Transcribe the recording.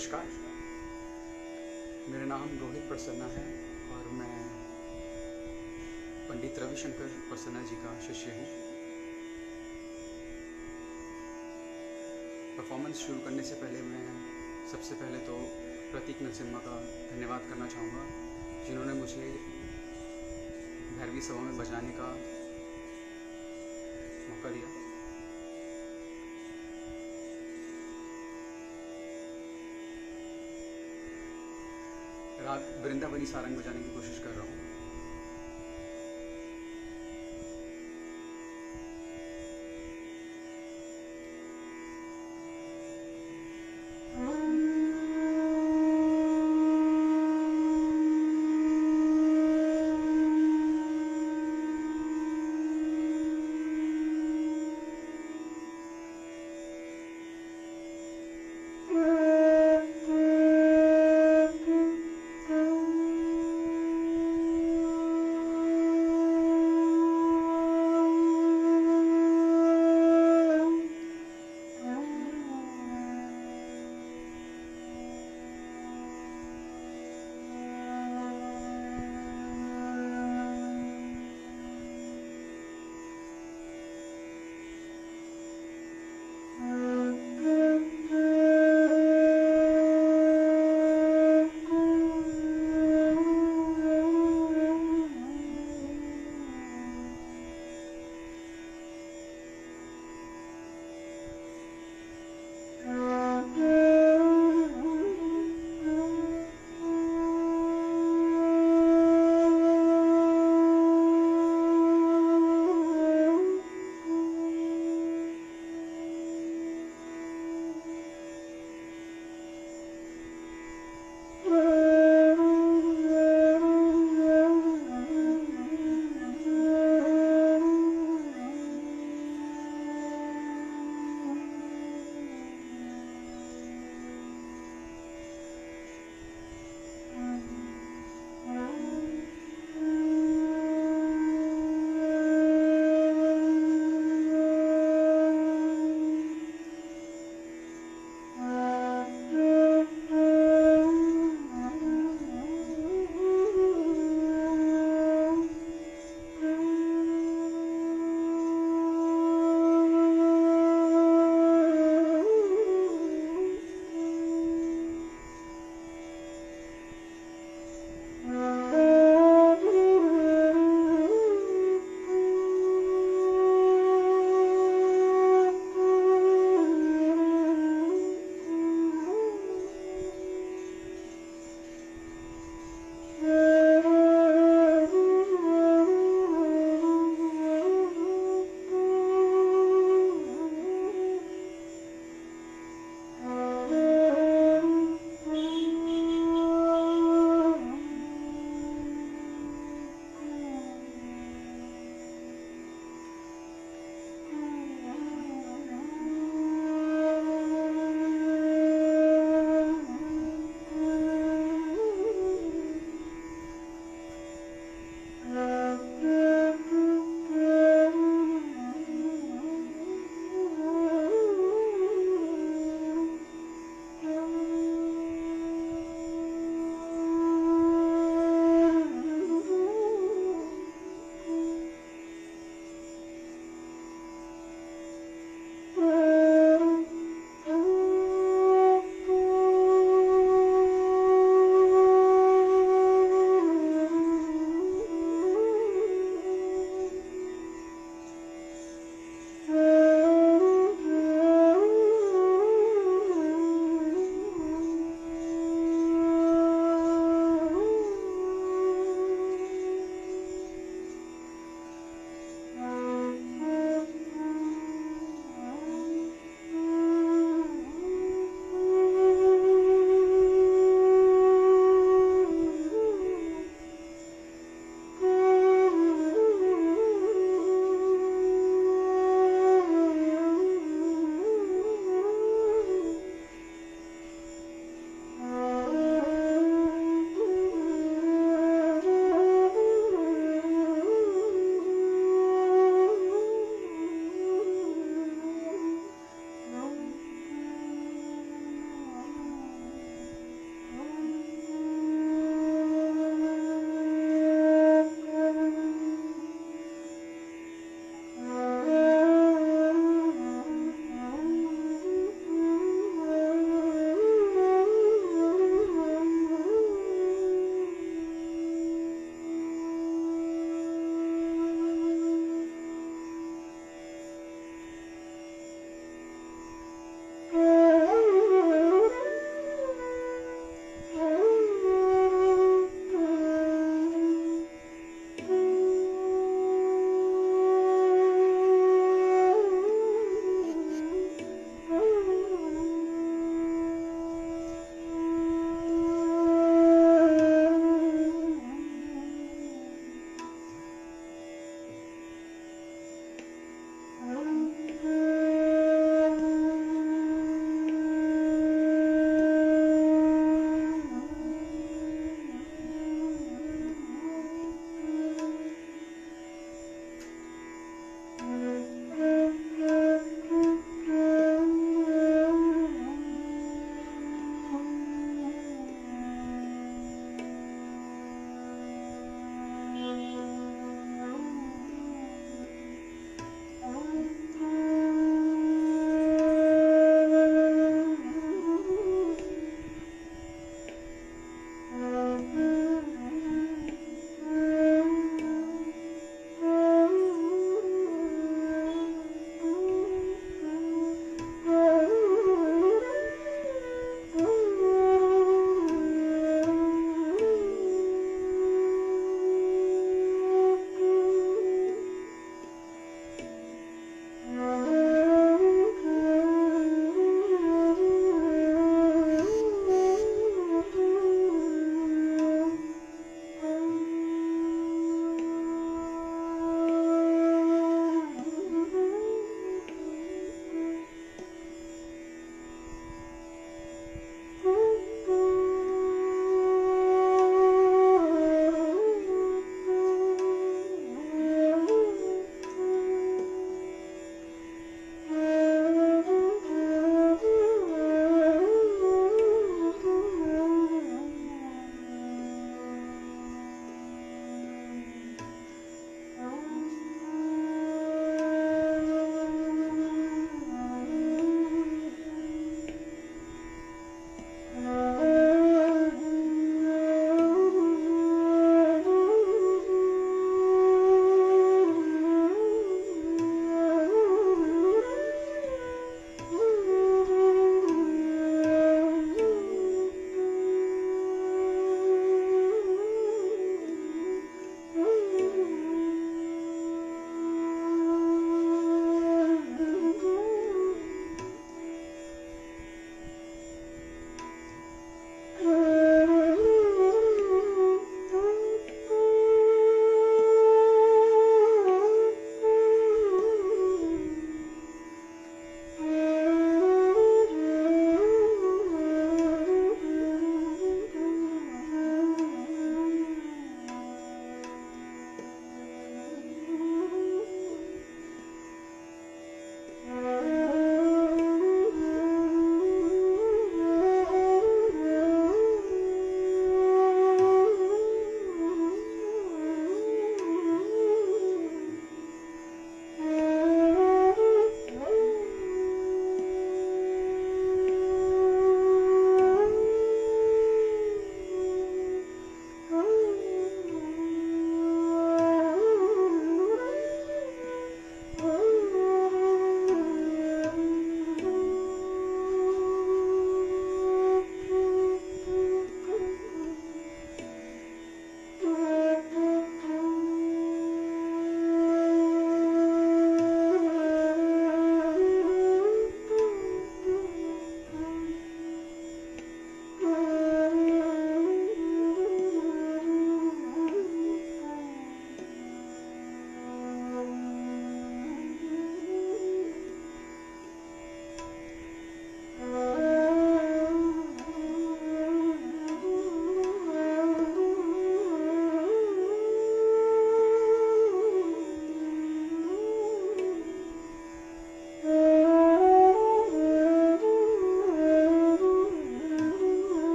नमस्कार। मेरा नाम रोहित प्रसन्ना है और मैं पंडित रविशंकर प्रसन्ना जी का शिष्य हूँ। परफॉर्मेंस शुरू करने से पहले मैं सबसे पहले तो प्रतीक नरसिम्हा का धन्यवाद करना चाहूँगा, जिन्होंने मुझे भैरवी सभा में बजाने का मौका दिया। राग वृंदावनी सारंग बजाने की कोशिश कर रहा हूँ।